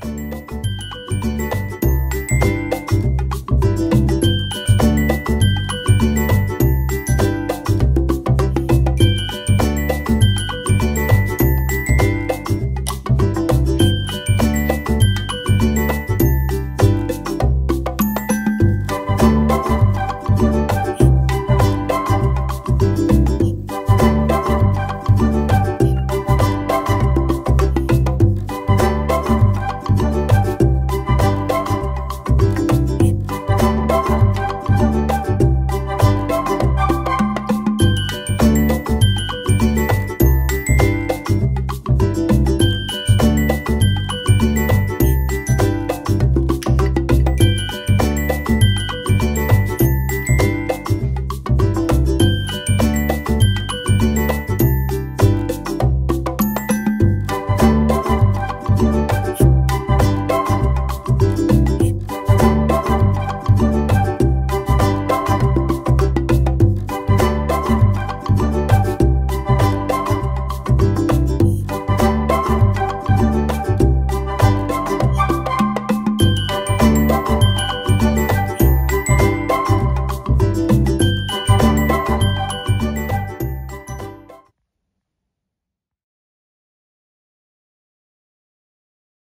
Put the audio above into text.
Bye.